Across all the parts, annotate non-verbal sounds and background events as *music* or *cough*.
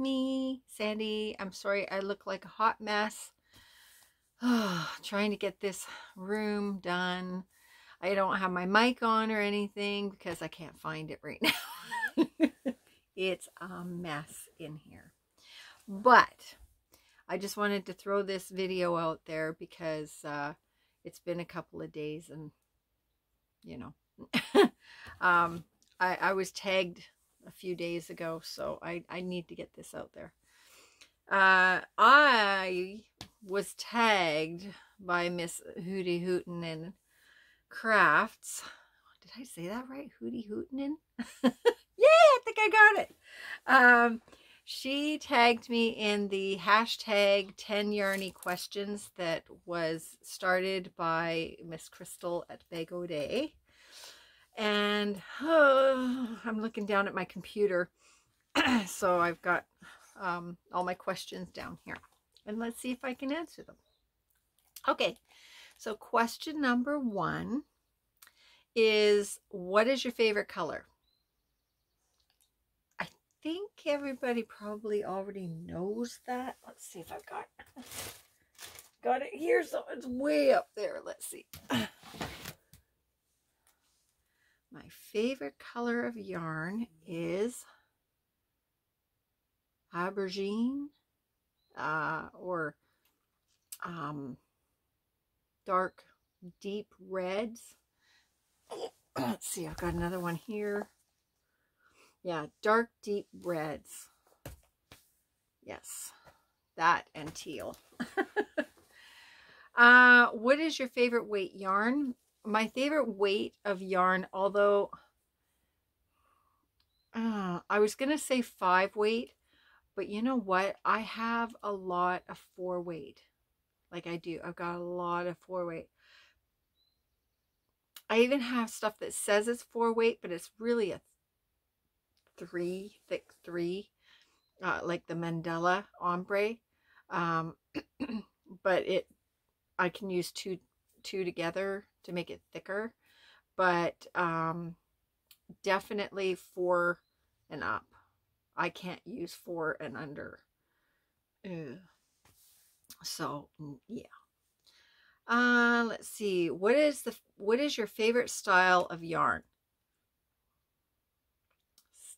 me, Sandy. I'm sorry I look like a hot mess. *sighs* trying to get this room done. I don't have my mic on or anything because I can't find it right *laughs* now. it's a mess in here. But I just wanted to throw this video out there because uh, it's been a couple of days and, you know, *laughs* um, I, I was tagged a few days ago, so I, I need to get this out there. Uh, I was tagged by Miss Hootyhootenin Crafts. Did I say that right? Hootie Hooten? *laughs* yeah, I think I got it. Um, she tagged me in the hashtag 10 yarny questions that was started by Miss Crystal at Bag O Day. And oh, *sighs* I'm looking down at my computer. *clears throat* so I've got um, all my questions down here. And let's see if I can answer them. Okay, so question number one is what is your favorite color? I think everybody probably already knows that. Let's see if I've got got it here. So it's way up there. Let's see. *clears throat* My favorite color of yarn is aubergine uh, or um, dark deep reds. Let's *coughs* see, I've got another one here. Yeah, dark deep reds. Yes, that and teal. *laughs* uh, what is your favorite weight yarn? My favorite weight of yarn, although uh, I was going to say five weight, but you know what? I have a lot of four weight. Like I do. I've got a lot of four weight. I even have stuff that says it's four weight, but it's really a three, thick three, uh, like the Mandala ombre. Um, *clears throat* but it, I can use two, two together to make it thicker, but um, definitely four and up. I can't use four and under. Ugh. So, yeah. Uh, let's see. What is the what is your favorite style of yarn?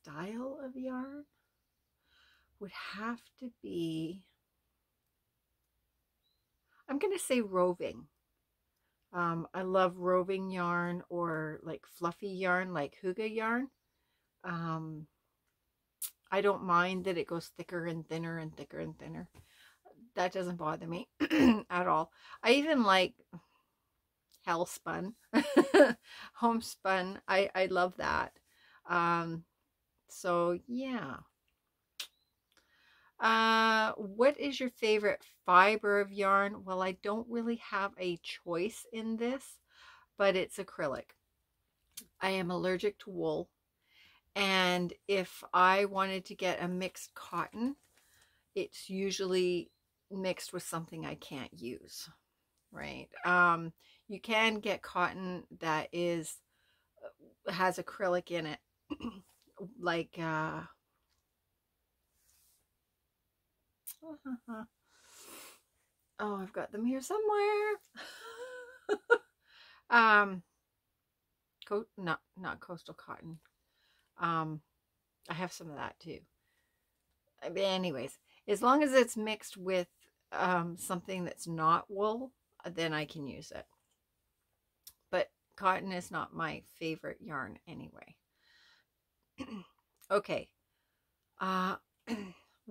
Style of yarn would have to be I'm going to say roving. Um, I love roving yarn or like fluffy yarn like Hygge yarn. Um, I don't mind that it goes thicker and thinner and thicker and thinner. That doesn't bother me *clears throat* at all. I even like hell spun, *laughs* Homespun. I, I love that. Um, so, yeah. Uh, what is your favorite fiber of yarn? Well, I don't really have a choice in this, but it's acrylic. I am allergic to wool. And if I wanted to get a mixed cotton, it's usually mixed with something I can't use, right? Um, you can get cotton that is uh, has acrylic in it, *clears throat* like uh, *laughs* oh, I've got them here somewhere. *laughs* um, co not not coastal cotton. Um, I have some of that too. But anyways, as long as it's mixed with um, something that's not wool, uh, then I can use it. But cotton is not my favorite yarn anyway. *clears throat* okay. Uh, *clears throat*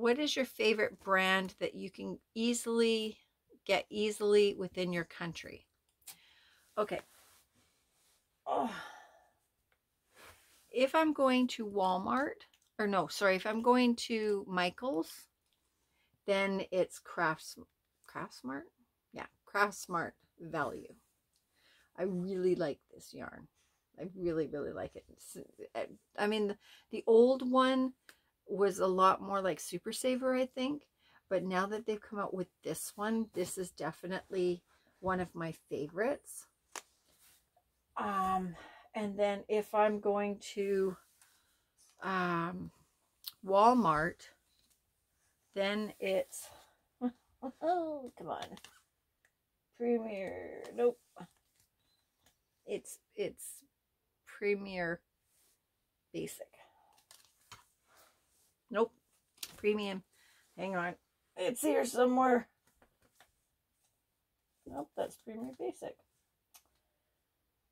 what is your favorite brand that you can easily get easily within your country? Okay. Oh if I'm going to Walmart, or no, sorry, if I'm going to Michael's, then it's Crafts, Craftsmart? Yeah, Craftsmart value. I really like this yarn. I really, really like it. Eh, I mean, the old one was a lot more like Super Saver, I think. But now that they've come out with this one, this is definitely one of my favorites. Um, and then if I'm going to um, Walmart, Then it's, oh, *laughs* come on. Premier, nope. It's, it's Premier Basic. Nope. Premium. Hang on. It's here somewhere. Nope, that's Premier Basic.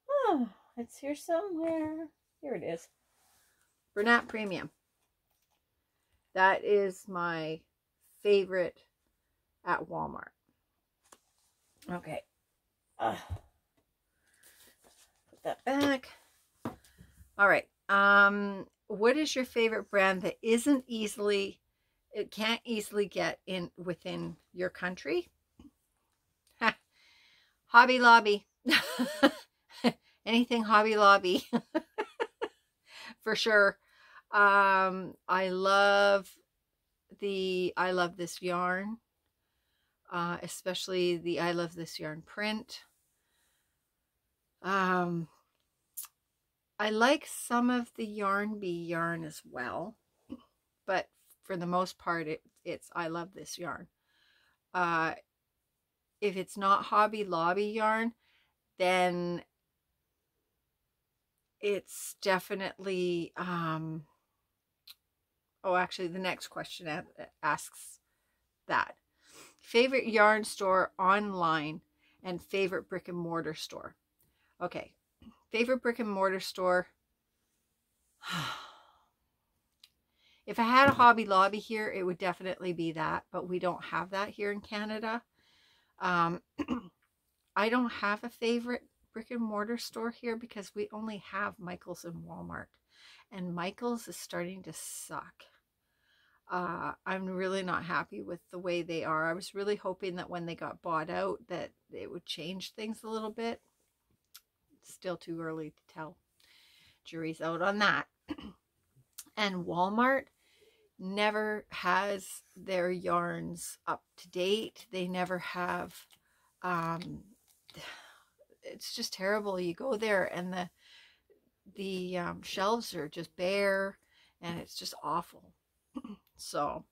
Oh, it's here somewhere. Here it is. Bernat Premium. That is my favorite at Walmart. Okay. Put that back. All right. Um, what is your favorite brand that isn't easily, it can't easily get in within your country? *laughs* Hobby Lobby. *laughs* Anything Hobby Lobby. *laughs* For sure. Um, I love the I love this yarn. Uh, especially the I love this yarn print. Um, I like some of the Yarn Bee yarn as well, but for the most part, it, it's I love this yarn. Uh, if it's not Hobby Lobby yarn, then it's definitely, um, oh, actually, the next question asks that. Favorite yarn store online and favorite brick and mortar store. Okay, favorite brick and mortar store. *sighs* if I had a Hobby Lobby here, it would definitely be that, but we don't have that here in Canada. Um, *clears throat* I don't have a favorite brick and mortar store here because we only have Michael's and Walmart. And Michael's is starting to suck. Uh, I'm really not happy with the way they are. I was really hoping that when they got bought out that it would change things a little bit. Still too early to tell. Jury's out on that. *clears throat* and Walmart never has their yarns up to date. They never have, um, *sighs* it's just terrible. You go there and the, the um, shelves are just bare and it's just awful. *clears throat* so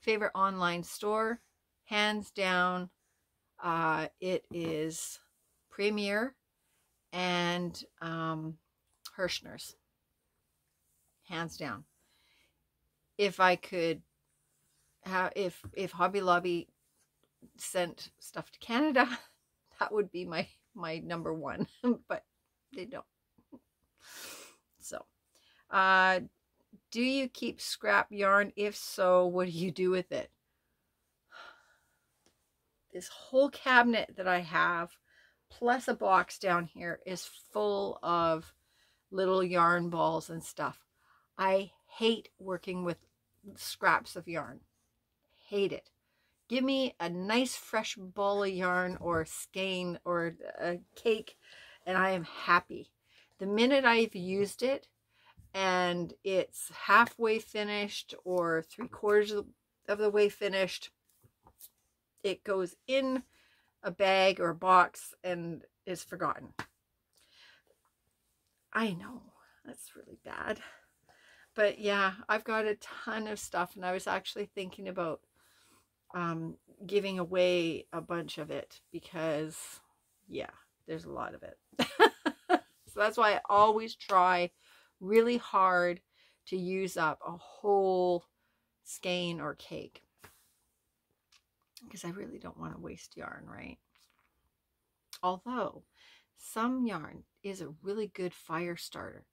favorite online store, hands down, uh, it is Premier and um, Herrschner's. Hands down if I could have if if Hobby Lobby sent stuff to Canada, *laughs* that would be my my number one, *laughs* but they don't. So, uh, do you keep scrap yarn? If so, what do you do with it? *sighs* This whole cabinet that I have, plus a box down here, is full of little yarn balls and stuff. I hate working with scraps of yarn. Hate it. Give me a nice fresh ball of yarn or skein or a cake and I am happy. The minute I've used it and it's halfway finished or three quarters of the way finished, it goes in a bag or a box and is forgotten. I know, that's really bad but yeah, I've got a ton of stuff and I was actually thinking about um, giving away a bunch of it because yeah, there's a lot of it. *laughs* so that's why I always try really hard to use up a whole skein or cake because I really don't want to waste yarn, right? Although some yarn is a really good fire starter.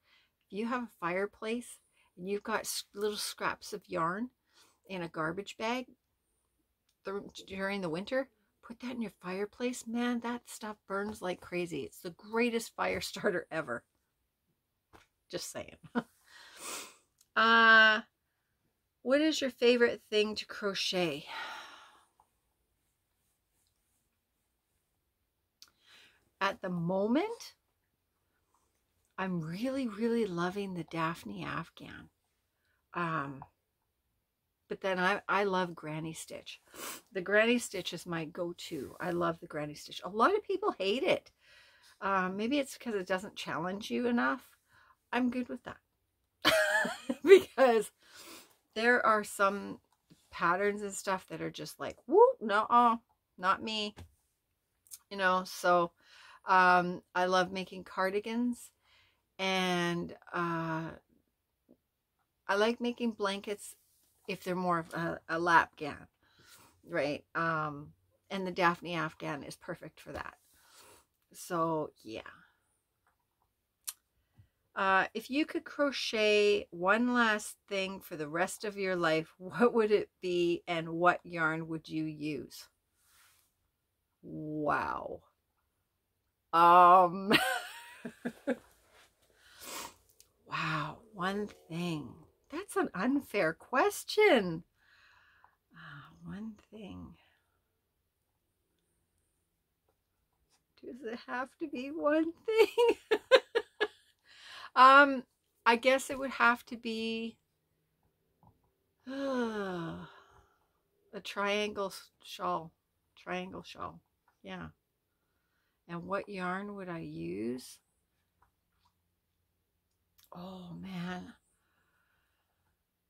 If you have a fireplace and you've got little scraps of yarn in a garbage bag during the winter, put that in your fireplace. Man, that stuff burns like crazy. It's the greatest fire *laughs* starter ever. Just saying. *laughs* uh, what is your favorite thing to crochet? At the moment, I'm really, really loving the Daphne Afghan. Um, but then I, I love Granny Stitch. The Granny Stitch is my go-to. I love the Granny Stitch. A lot of people hate it. Um, maybe it's because it doesn't challenge you enough. I'm good with that. *laughs* because there are some patterns and stuff that are just like, whoo, no, -uh, not me. You know, so um, I love making cardigans and uh, I like making blankets if they're more of a, a lapghan, right? Um, and the Daphne Afghan is perfect for that. So, yeah. Uh, if you could crochet one last thing for the rest of your life, *laughs* what would it be and what yarn would you use? Wow. Um, *laughs* wow, one thing. That's an unfair question. Uh, one thing. Does it have to be one thing? *laughs* um, I guess it would have to be uh, *sighs* a triangle shawl. Triangle shawl. Yeah. And what yarn would I use? Oh, man.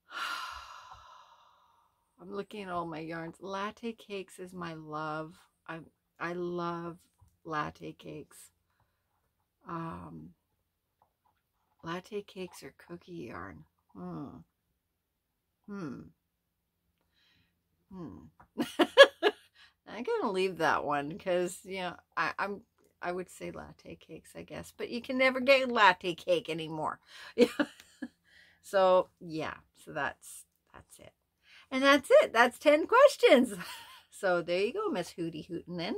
*sighs* I'm looking at all my yarns. Latte cakes is my love. I I love latte cakes. Um, latte cakes or cookie yarn. Hmm. Hmm. Hmm. *laughs* I'm gonna leave that one because you know I, I'm I would say latte cakes, I guess, but you can never get latte cake anymore. Yeah. *laughs* so yeah, so that's that's it. And that's it. That's 10 questions. *laughs* So there you go, Miss Hootie Hootin' then.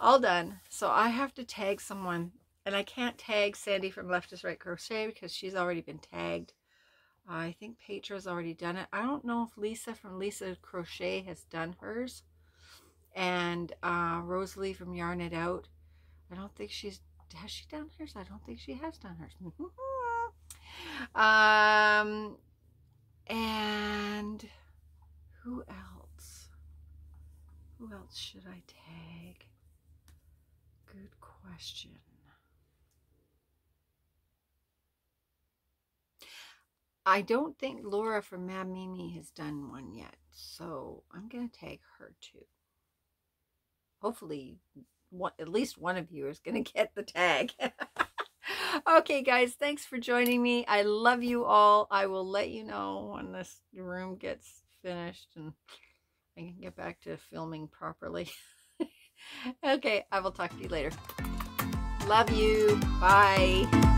All done. So I have to tag someone. And I can't tag Sandy from Left is Right Crochet because she's already been tagged. I think Petra's already done it. I don't know if Lisa from Lisa Crochet has done hers. And uh, Rosalie from Yarn It Out. I don't think she's... Has she done hers? I don't think she has done hers. *laughs* um, and who else? Who else should I tag? Good question. I don't think Laura from Mad Mimi has done one yet, so I'm going to tag her too. Hopefully, one, at least one of you is going *laughs* to get the tag. *laughs* okay, guys, thanks for joining me. I love you all. I will let you know when this room gets finished and I can get back to filming properly. *laughs* okay, I will talk to you later. Love you. Bye.